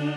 illum illum